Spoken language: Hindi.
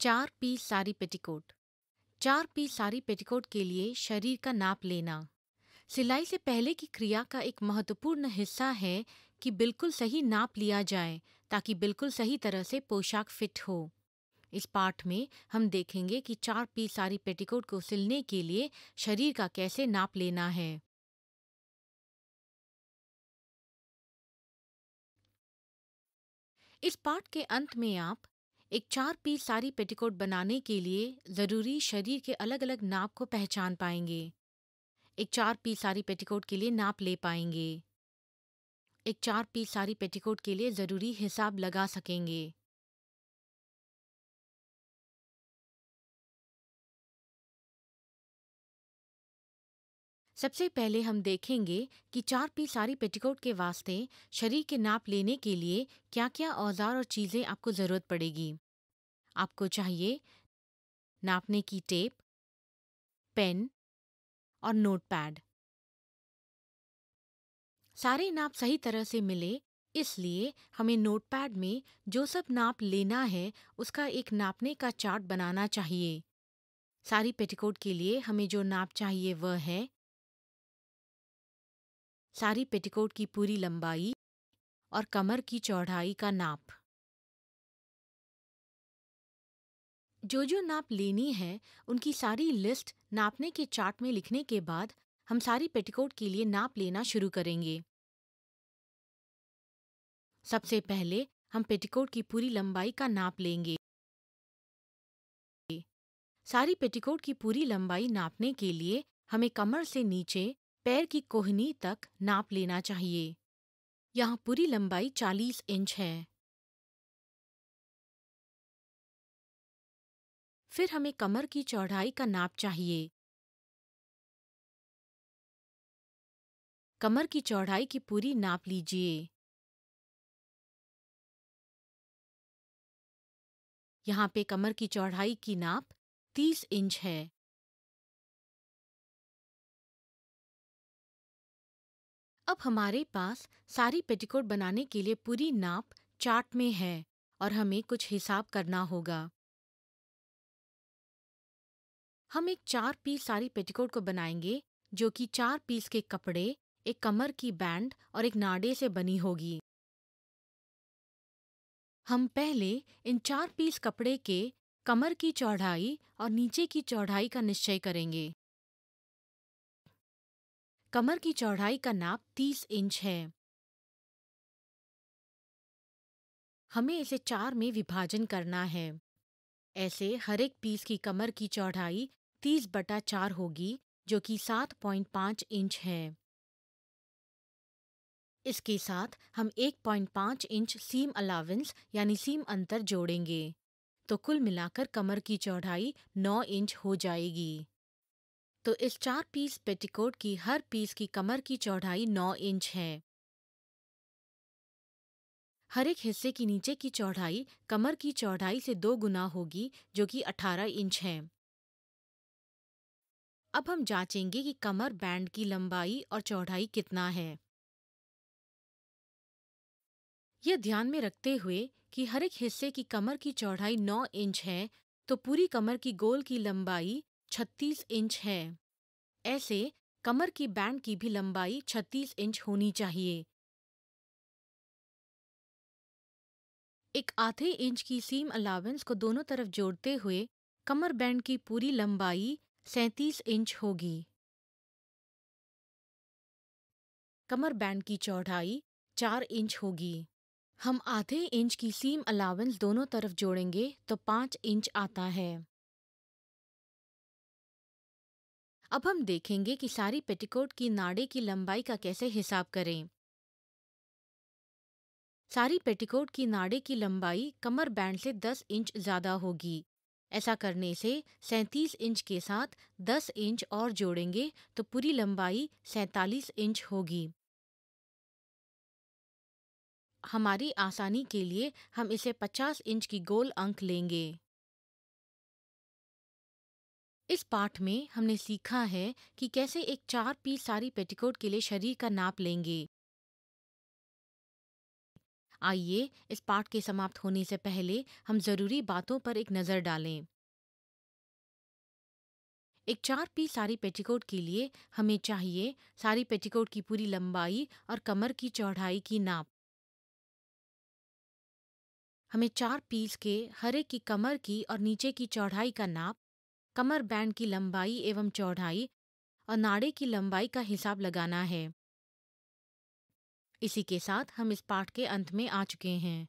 चार पीस सारी पेटीकोट। चार पीस सारी पेटीकोट के लिए शरीर का नाप लेना। सिलाई से पहले की क्रिया का एक महत्वपूर्ण हिस्सा है कि बिल्कुल सही नाप लिया जाए, ताकि बिल्कुल सही तरह से पोशाक फिट हो। इस पाठ में हम देखेंगे कि चार पीस सारी पेटीकोट को सिलने के लिए शरीर का कैसे नाप लेना है। इस पाठ के अंत में आप एक चार पीस सारी पेटीकोट बनाने के लिए ज़रूरी शरीर के अलग अलग नाप को पहचान पाएँगे। एक चार पीस सारी पेटीकोट के लिए नाप ले पाएँगे। एक चार पीस सारी पेटीकोट के लिए ज़रूरी हिसाब लगा सकेंगे। सबसे पहले हम देखेंगे कि चार पी सारी पेटीकोट के वास्ते शरीर के नाप लेने के लिए क्या क्या औज़ार और चीज़ें आपको ज़रूरत पड़ेगी। आपको चाहिए नापने की टेप, पेन और नोटपैड। सारे नाप सही तरह से मिले, इसलिए हमें नोटपैड में जो सब नाप लेना है उसका एक नापने का चार्ट बनाना चाहिए। सारी पेटीकोट के लिए हमें जो नाप चाहिए वह है सारी पेटीकोट की पूरी लंबाई और कमर की चौड़ाई का नाप। जो जो नाप लेनी है, उनकी सारी लिस्ट नापने के चार्ट में लिखने के बाद हम सारी पेटीकोट के लिए नाप लेना शुरू करेंगे। सबसे पहले हम पेटीकोट की पूरी लंबाई का नाप लेंगे। सारी पेटीकोट की पूरी लंबाई नापने के लिए हमें कमर से नीचे पैर की कोहनी तक नाप लेना चाहिए। यहाँ पूरी लंबाई 40 इंच है। फिर हमें कमर की चौड़ाई का नाप चाहिए। कमर की चौड़ाई की पूरी नाप लीजिए। यहाँ पे कमर की चौड़ाई की नाप 30 इंच है। अब हमारे पास सारी पेटीकोट बनाने के लिए पूरी नाप चार्ट में है और हमें कुछ हिसाब करना होगा। हम एक चार पीस सारी पेटीकोट को बनाएँगे, जो कि चार पीस के कपड़े, एक कमर की बैंड और एक नाडे से बनी होगी। हम पहले इन चार पीस कपड़े के कमर की चौड़ाई और नीचे की चौड़ाई का निश्चय करेंगे। कमर की चौड़ाई का नाप 30 इंच है। हमें इसे चार में विभाजन करना है। ऐसे हर एक पीस की कमर की चौड़ाई 30 बटा चार होगी, जो कि 7.5 इंच है। इसके साथ हम 1.5 इंच सीम अलावेंस यानी सीम अंतर जोड़ेंगे तो कुल मिलाकर कमर की चौड़ाई 9 इंच हो जाएगी। तो इस चार पीस पेटीकोट की, हर पीस की कमर की चौड़ाई 9 इंच है। हर एक हिस्से की नीचे की चौड़ाई, कमर की चौड़ाई से दो गुना होगी, जो कि 18 इंच है। अब हम जांचेंगे कि कमर बैंड की लंबाई और चौड़ाई कितना है। यह ध्यान में रखते हुए कि हर एक हिस्से की कमर की चौड़ाई 9 इंच है तो पूरी कमर की गोल की लंबाई 36 इंच है। ऐसे कमर की बैंड की भी लंबाई 36 इंच होनी चाहिए। एक आधे इंच की सीम अलावेंस को दोनों तरफ़ जोड़ते हुए कमर बैंड की पूरी लंबाई 37 इंच होगी। कमर बैंड की चौड़ाई 4 इंच होगी। हम आधे इंच की सीम अलावेंस दोनों तरफ़ जोड़ेंगे तो 5 इंच आता है। अब हम देखेंगे कि सारी पेटीकोट की नाड़े की लंबाई का कैसे हिसाब करें। सारी पेटीकोट की नाड़े की लंबाई कमर बैंड से 10 इंच ज़्यादा होगी। ऐसा करने से 37 इंच के साथ 10 इंच और जोड़ेंगे तो पूरी लंबाई 47 इंच होगी। हमारी आसानी के लिए हम इसे 50 इंच की गोल अंक लेंगे। इस पाठ में हमने सीखा है कि कैसे एक चार पीस सारी पेटीकोट के लिए शरीर का नाप लेंगे। आइए इस पाठ के समाप्त होने से पहले हम ज़रूरी बातों पर एक नज़र डालें। एक चार पीस सारी पेटीकोट के लिए हमें चाहिए सारी पेटीकोट की पूरी लंबाई और कमर की चौड़ाई की नाप। हमें चार पीस के हर की कमर की और नीचे की चौड़ाई का नाप कमर बैंड की लंबाई एवं चौड़ाई और नाड़े की लंबाई का हिसाब लगाना है। इसी के साथ हम इस पाठ के अंत में आ चुके हैं।